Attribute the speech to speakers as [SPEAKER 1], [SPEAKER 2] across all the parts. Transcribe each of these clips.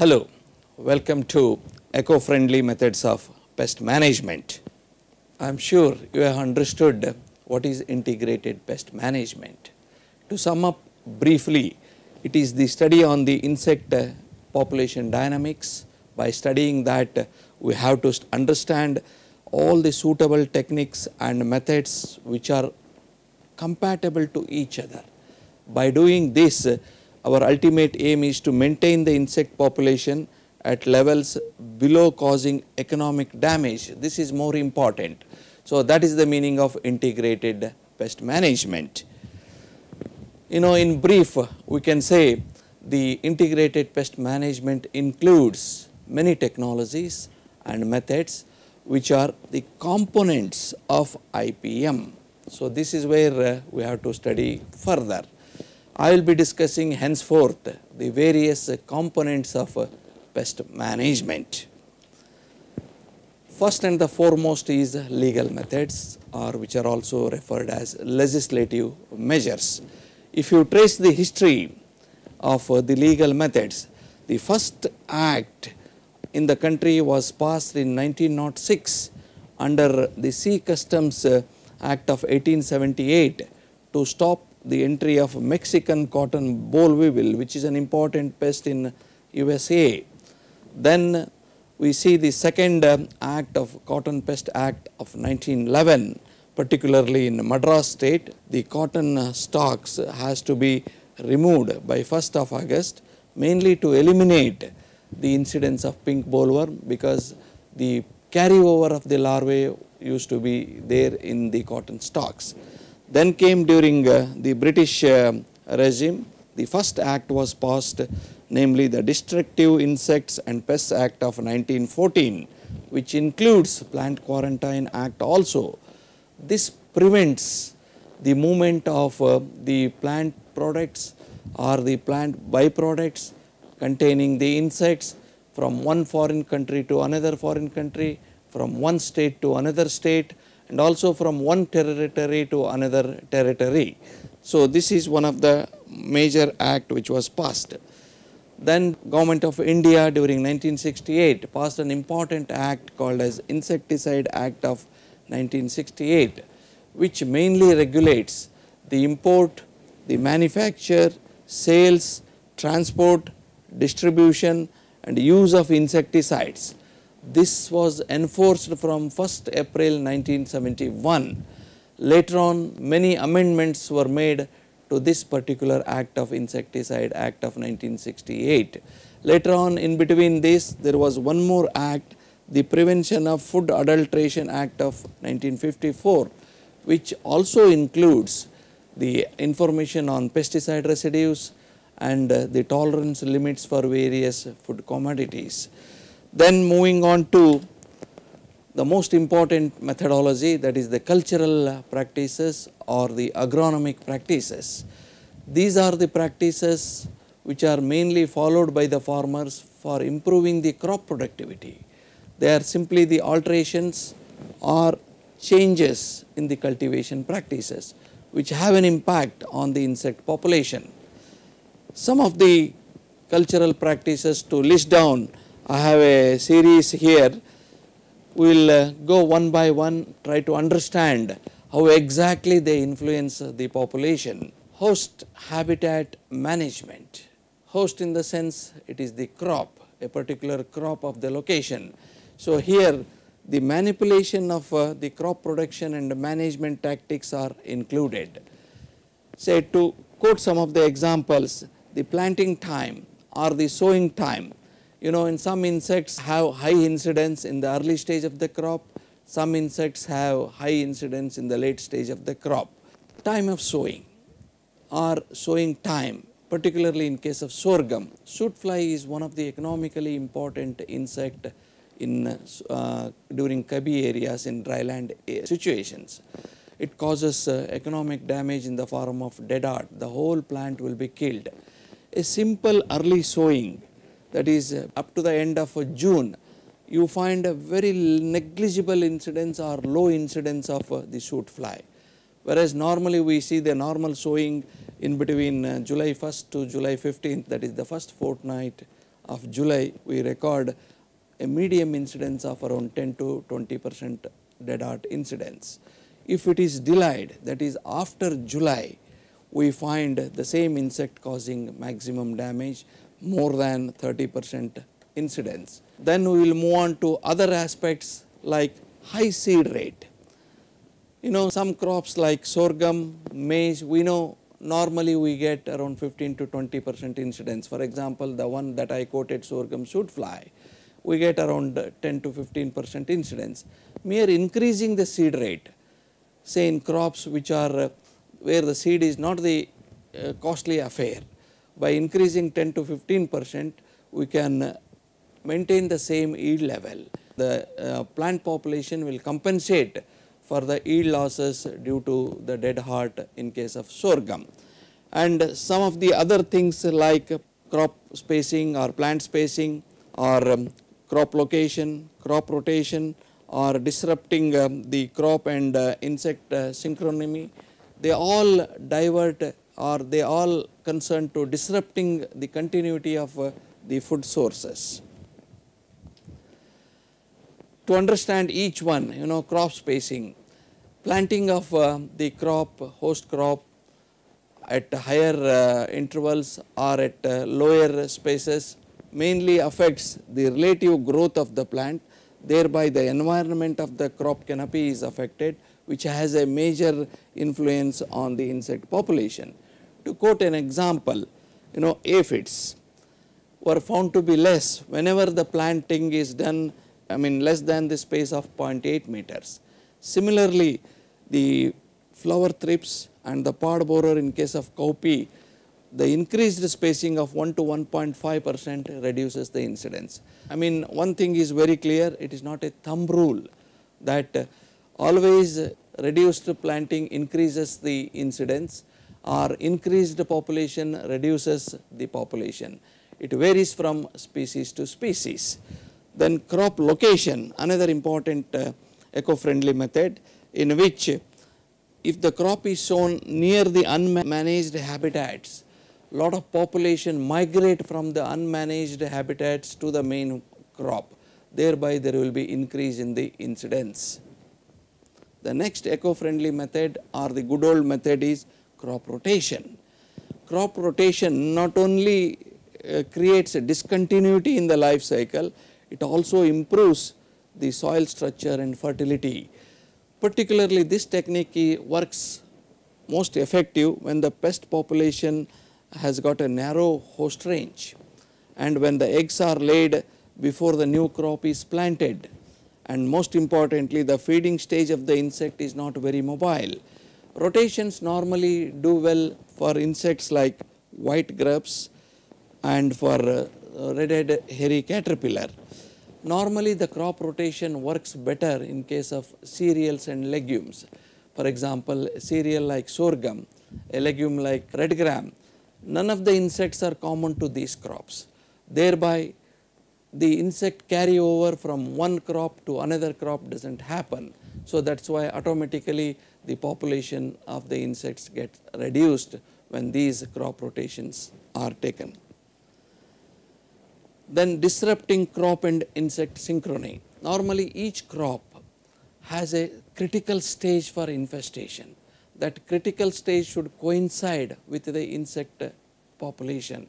[SPEAKER 1] Hello, welcome to eco-friendly methods of pest management. I am sure you have understood what is integrated pest management. To sum up briefly, it is the study on the insect population dynamics. By studying that, we have to understand all the suitable techniques and methods which are compatible to each other. By doing this, our ultimate aim is to maintain the insect population at levels below causing economic damage. This is more important. So, that is the meaning of integrated pest management. You know in brief we can say the integrated pest management includes many technologies and methods which are the components of IPM. So, this is where uh, we have to study further. I will be discussing henceforth the various components of pest management. First and the foremost is legal methods or which are also referred as legislative measures. If you trace the history of the legal methods, the first act in the country was passed in 1906 under the Sea Customs Act of 1878 to stop the entry of Mexican cotton boll weevil which is an important pest in USA. Then we see the second uh, act of Cotton Pest Act of 1911 particularly in Madras state the cotton uh, stalks has to be removed by 1st of August mainly to eliminate the incidence of pink bollworm because the carryover of the larvae used to be there in the cotton stalks. Then came during uh, the British uh, regime, the first act was passed namely the Destructive Insects and Pests Act of 1914 which includes Plant Quarantine Act also. This prevents the movement of uh, the plant products or the plant byproducts containing the insects from one foreign country to another foreign country, from one state to another state and also from one territory to another territory. So, this is one of the major act which was passed. Then government of India during 1968 passed an important act called as Insecticide Act of 1968 which mainly regulates the import, the manufacture, sales, transport, distribution and use of insecticides. This was enforced from 1st April 1971. Later on many amendments were made to this particular act of insecticide act of 1968. Later on in between this there was one more act the prevention of food adulteration act of 1954 which also includes the information on pesticide residues and uh, the tolerance limits for various food commodities. Then moving on to the most important methodology that is the cultural practices or the agronomic practices. These are the practices which are mainly followed by the farmers for improving the crop productivity. They are simply the alterations or changes in the cultivation practices which have an impact on the insect population. Some of the cultural practices to list down, I have a series here. We will uh, go one by one, try to understand how exactly they influence the population. Host habitat management. Host in the sense it is the crop, a particular crop of the location. So, here the manipulation of uh, the crop production and management tactics are included. Say to quote some of the examples, the planting time or the sowing time. You know in some insects have high incidence in the early stage of the crop, some insects have high incidence in the late stage of the crop. Time of sowing or sowing time particularly in case of sorghum. Shoot fly is one of the economically important insect in uh, during rabi areas in dryland situations. It causes uh, economic damage in the form of dead heart, the whole plant will be killed. A simple early sowing that is uh, up to the end of June, you find a very negligible incidence or low incidence of uh, the shoot fly. Whereas normally we see the normal sowing in between uh, July 1st to July 15th that is the first fortnight of July, we record a medium incidence of around 10 to 20 percent dead heart incidence. If it is delayed, that is after July, we find the same insect causing maximum damage more than 30 percent incidence. Then we will move on to other aspects like high seed rate. You know some crops like sorghum, maize, we know normally we get around 15 to 20 percent incidence. For example, the one that I quoted sorghum shoot fly, we get around 10 to 15 percent incidence. Mere increasing the seed rate, say in crops which are uh, where the seed is not the uh, costly affair, by increasing 10 to 15 percent, we can uh, maintain the same yield level. The uh, plant population will compensate for the yield losses due to the dead heart in case of sorghum. And some of the other things like crop spacing or plant spacing or um, crop location, crop rotation or disrupting um, the crop and uh, insect uh, synchrony, they all divert or they all concerned to disrupting the continuity of uh, the food sources to understand each one, you know, crop spacing, planting of uh, the crop, host crop at higher uh, intervals or at uh, lower spaces mainly affects the relative growth of the plant, thereby the environment of the crop canopy is affected which has a major influence on the insect population. To quote an example, you know, aphids were found to be less whenever the planting is done I mean less than the space of 0.8 meters. Similarly, the flower thrips and the pod borer in case of cowpea, the increased spacing of 1 to 1.5 percent reduces the incidence. I mean one thing is very clear, it is not a thumb rule that always reduced planting increases the incidence or increased population reduces the population. It varies from species to species. Then crop location, another important uh, eco-friendly method in which if the crop is sown near the unmanaged habitats, lot of population migrate from the unmanaged habitats to the main crop. Thereby there will be increase in the incidence. The next eco-friendly method or the good old method is crop rotation. Crop rotation not only uh, creates a discontinuity in the life cycle, it also improves the soil structure and fertility. Particularly this technique works most effective when the pest population has got a narrow host range and when the eggs are laid before the new crop is planted and most importantly the feeding stage of the insect is not very mobile. Rotations normally do well for insects like white grubs and for uh, red-head hairy caterpillar. Normally the crop rotation works better in case of cereals and legumes. For example, cereal like sorghum, a legume like red gram, none of the insects are common to these crops. Thereby the insect carryover from one crop to another crop does not happen. So that is why automatically the population of the insects get reduced when these crop rotations are taken. Then disrupting crop and insect synchrony. Normally each crop has a critical stage for infestation. That critical stage should coincide with the insect population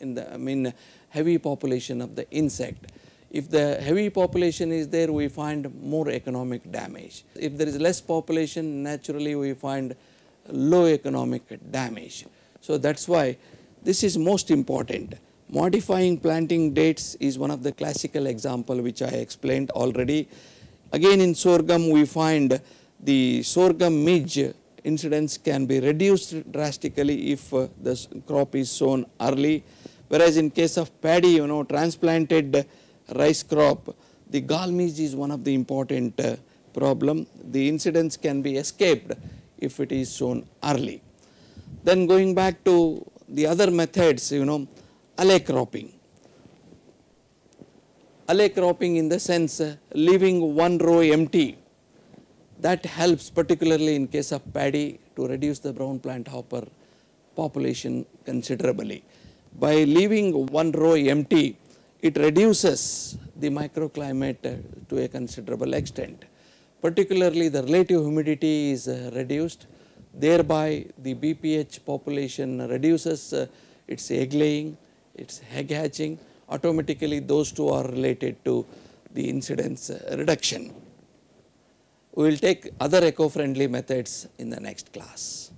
[SPEAKER 1] in the I mean heavy population of the insect. If the heavy population is there we find more economic damage. If there is less population naturally we find low economic damage. So that is why this is most important. Modifying planting dates is one of the classical example which I explained already. Again in sorghum we find the sorghum midge incidence can be reduced drastically if uh, the crop is sown early. Whereas in case of paddy you know transplanted rice crop the gall is one of the important uh, problem. The incidence can be escaped if it is sown early. Then going back to the other methods you know alley cropping. Alley cropping in the sense uh, leaving one row empty that helps particularly in case of paddy to reduce the brown plant hopper population considerably. By leaving one row empty it reduces the microclimate uh, to a considerable extent. Particularly the relative humidity is uh, reduced, thereby the BPH population reduces uh, its egg laying, its egg hatching, automatically those two are related to the incidence reduction. We will take other eco-friendly methods in the next class.